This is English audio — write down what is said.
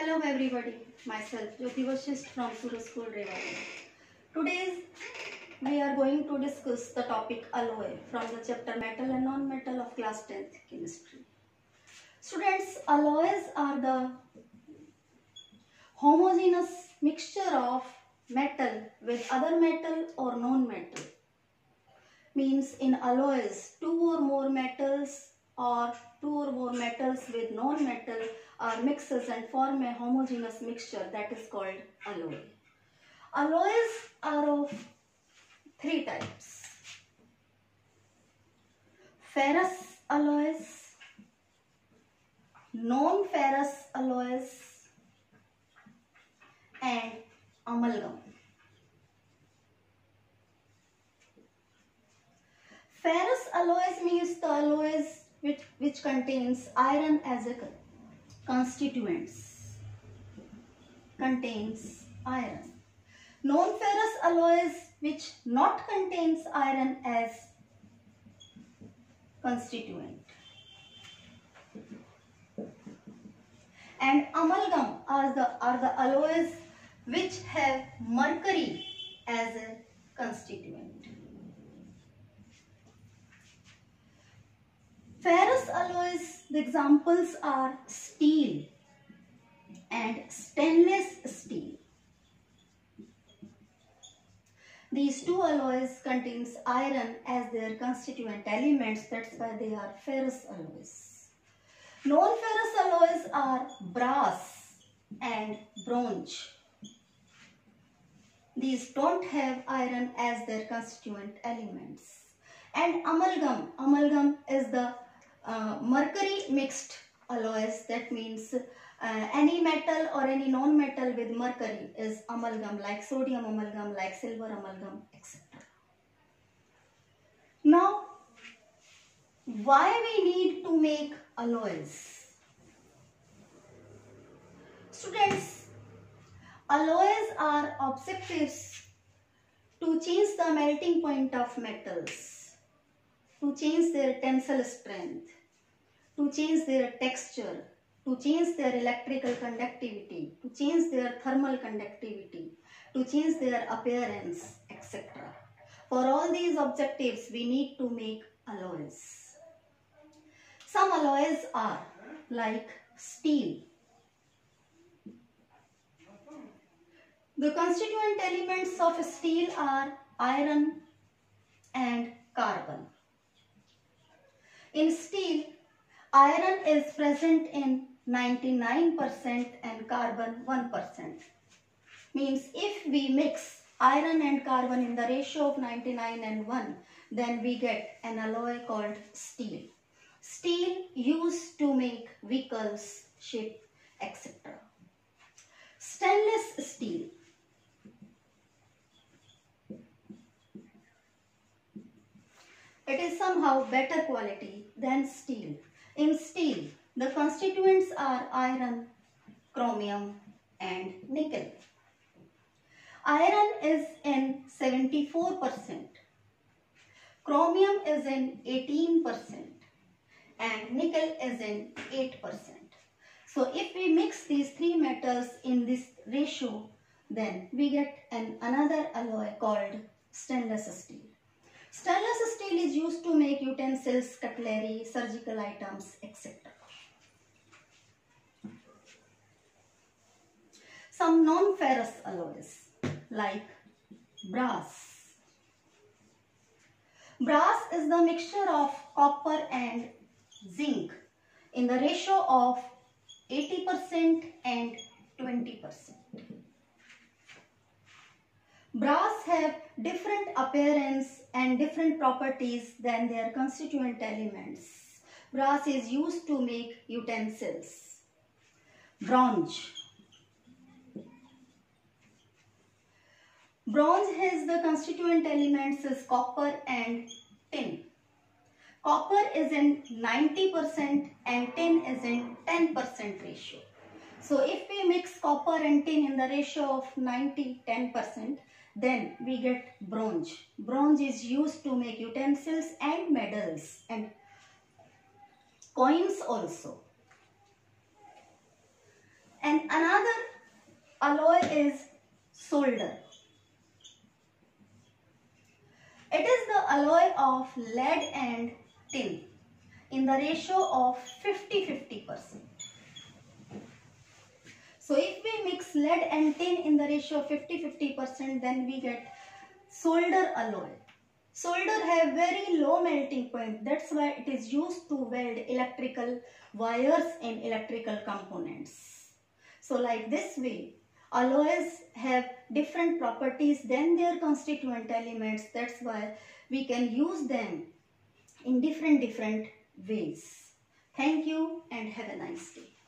Hello everybody, myself Jyoti Vashist from Suraj School Rewari. Today we are going to discuss the topic alloy from the chapter metal and non-metal of class 10th chemistry. Students, alloys are the homogeneous mixture of metal with other metal or non-metal. Means in alloys, two or more metals or two or more metals with non-metal are mixes and form a homogeneous mixture that is called alloy. Alloys are of three types. Ferrous alloys, non-ferrous alloys and amalgam. Ferrous alloys means the alloys which, which contains iron as a constituents. Contains iron. Non-ferrous alloys which not contains iron as constituent. And amalgam are the, are the alloys which have mercury as a constituent. Ferrous alloys, the examples are steel and stainless steel. These two alloys contains iron as their constituent elements, that's why they are ferrous alloys. Non-ferrous alloys are brass and bronze. These don't have iron as their constituent elements. And amalgam, amalgam is the mercury mixed alloys that means uh, any metal or any non-metal with mercury is amalgam like sodium amalgam like silver amalgam etc. Now why we need to make alloys? Students, alloys are objectives to change the melting point of metals to change their tensile strength, to change their texture, to change their electrical conductivity, to change their thermal conductivity, to change their appearance, etc. For all these objectives, we need to make alloys. Some alloys are like steel. The constituent elements of steel are iron and carbon. In steel, iron is present in 99% and carbon 1%. Means if we mix iron and carbon in the ratio of 99 and 1, then we get an alloy called steel. Steel used to make vehicles, ship, etc. Stainless steel It is somehow better quality than steel. In steel, the constituents are iron, chromium and nickel. Iron is in 74%, chromium is in 18% and nickel is in 8%. So if we mix these three metals in this ratio, then we get an another alloy called stainless steel. Stainless steel is used to make utensils, cutlery, surgical items, etc. Some non-ferrous alloys like brass. Brass is the mixture of copper and zinc in the ratio of 80% and 20%. Brass have different appearance and different properties than their constituent elements. Brass is used to make utensils. Bronze. Bronze has the constituent elements is copper and tin. Copper is in 90% and tin is in 10% ratio. So if we mix copper and tin in the ratio of 90-10%, then we get bronze. Bronze is used to make utensils and medals and coins also. And another alloy is solder. It is the alloy of lead and tin in the ratio of 50-50%. So if we mix lead and tin in the ratio of 50-50% then we get solder alloy. Solder have very low melting point. That's why it is used to weld electrical wires and electrical components. So like this way, alloys have different properties than their constituent elements. That's why we can use them in different different ways. Thank you and have a nice day.